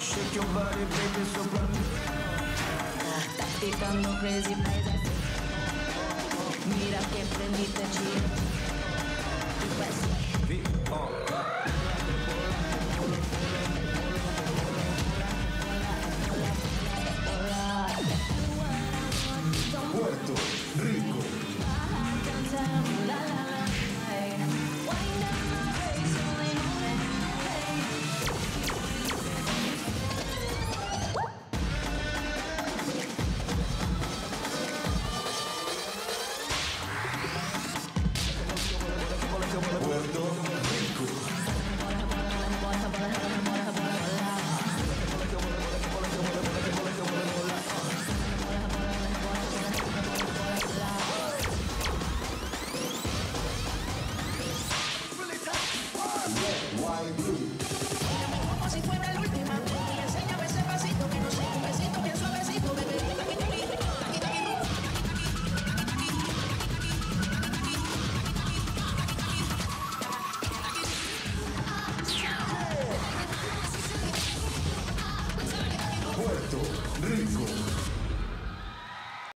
Shake your body, baby. Tá ficando crazy, assim. Mira que prendiste tiro. Red, white, blue.